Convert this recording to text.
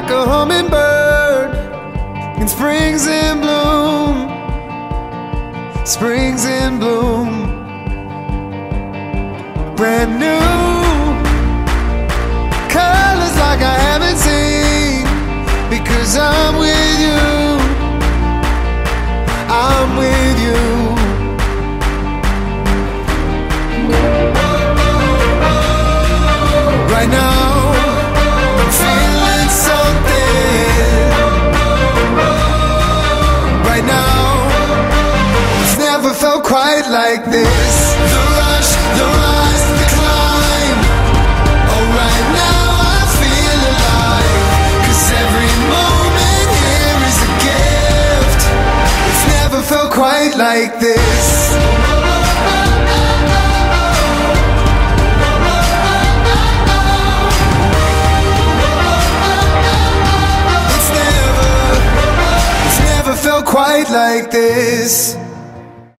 like a hummingbird in springs in bloom. Springs in bloom. Brand new colors like I haven't seen because I'm with you. I'm with quite like this. The rush, the rise, the climb. Oh, right now I feel alive. 'Cause every moment here is a gift. It's never felt quite like this. It's never, it's never felt quite like this.